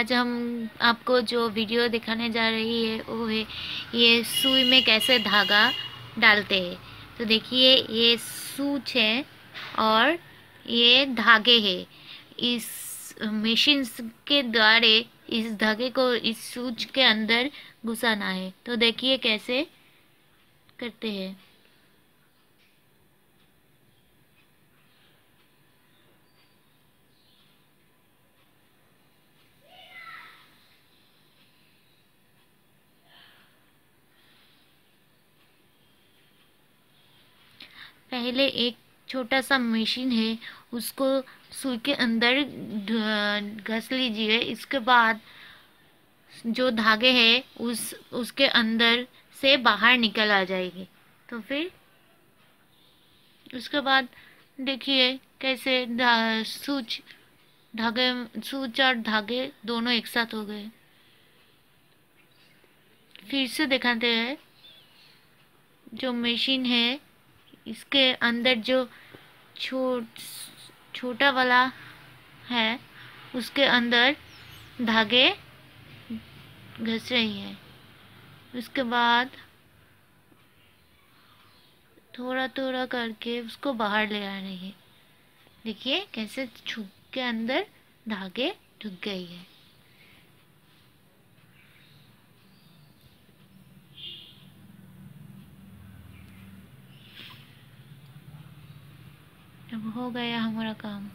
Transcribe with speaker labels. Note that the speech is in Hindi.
Speaker 1: आज हम आपको जो वीडियो दिखाने जा रही है, वो है ये सुई में कैसे धागा डालते हैं। तो देखिए, ये सूच है और ये धागे हैं। इस मशीन के द्वारा इस धागे को इस सूच के अंदर घुसाना है। तो देखिए कैसे करते हैं। पहले एक छोटा सा मशीन है, उसको सुई के अंदर घस लीजिए। इसके बाद जो धागे हैं, उस, उसके अंदर से बाहर निकल आ जाएगी। तो फिर उसके बाद देखिए कैसे सूच, धागे, सूच और धागे दोनों एक साथ हो गए। फिर से दिखाते हैं जो मशीन है इसके अंदर जो छोट, छोटा वाला है, उसके अंदर धागे घस रही है। उसके बाद थोड़ा थोड़ा करके उसको बाहर ले आ रही है। देखिए कैसे छुप के अंदर धागे ढुक गई है। अब हो गया हमारा काम